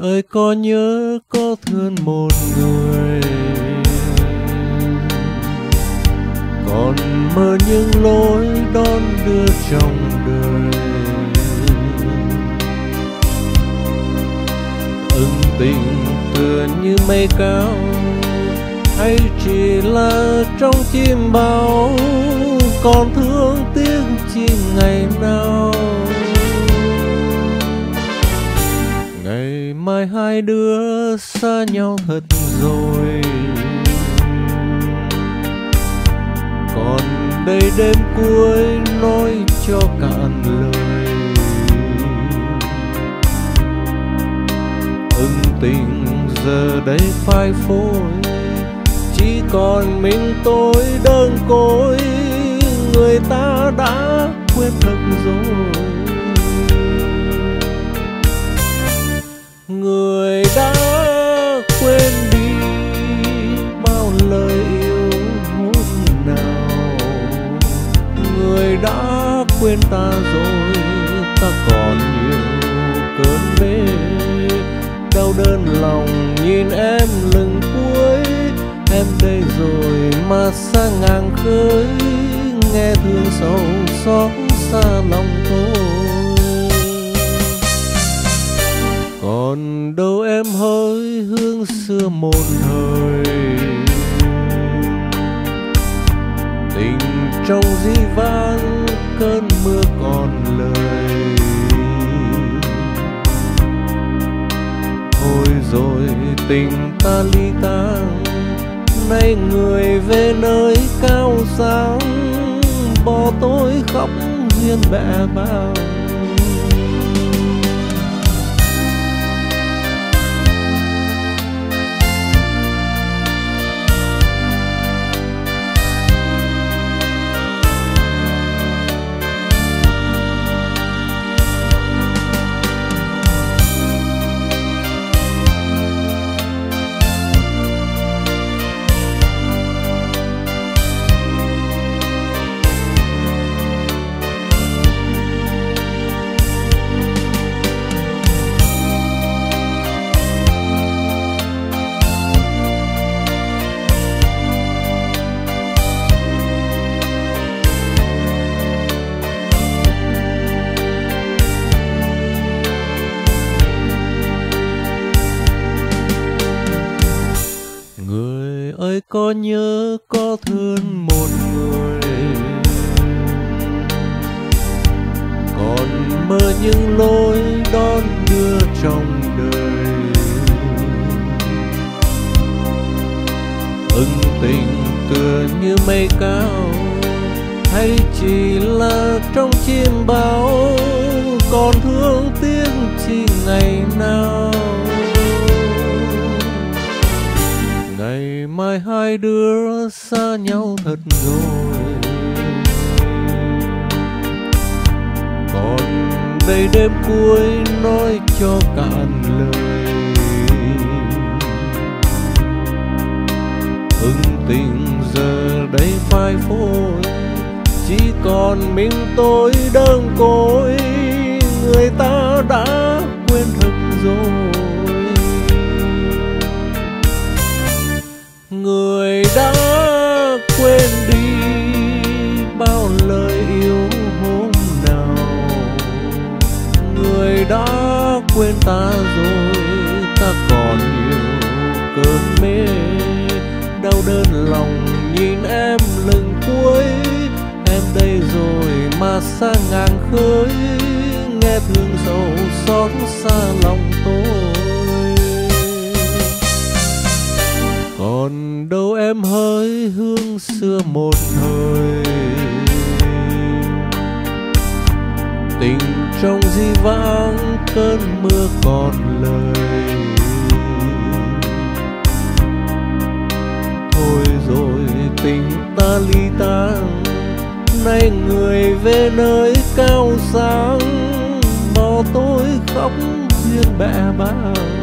ơi, có nhớ có thương một người. Còn mơ những lối đón đưa trong đời. Ân tình tựa như mây cao, hay chỉ là trong chim bao còn thương hai đứa xa nhau thật rồi. Còn đây đêm cuối nói cho cạn lời. Ưng tình giờ đây phai phôi, chỉ còn mình tôi đơn côi. Người ta đã quên thật rồi. Quên ta rồi, ta còn nhiều cơn mê. Đau đơn lòng nhìn em lưng cuối, em đây rồi mà xa ngang khơi. Nghe thương sâu xót xa lòng thôi. Còn đâu em hỡi hương xưa một thời. Tình trong di vang cơn mưa còn lời. Thôi rồi, tình ta ly tán nay người về nơi cao sáng bỏ tôi khóc duyên mẹ bao. Có nhớ có thương một người. Còn mơ những lối đón đưa trong đời. Ân tình tựa như mây cao, hay chỉ là trong chim bao. Còn thương tiếc chi ngày nào. Hai đứa xa nhau thật rồi. Còn đây đêm cuối nói cho cạn lời. Ưng tình giờ đây phai phôi, chỉ còn mình tôi đơn côi. Người ta đã đã quên ta rồi, ta còn nhiều cơn mê, đau đơn lòng nhìn em lưng cuối. Em đây rồi mà xa ngang khơi, nghe thương sầu xót xa lòng tôi. Còn đâu em hỡi hương xưa một thời trong di vãng cơn mưa còn lời. Thôi rồi tình ta ly tan nay người về nơi cao sáng bỏ tôi khóc duyên bẹ bàng.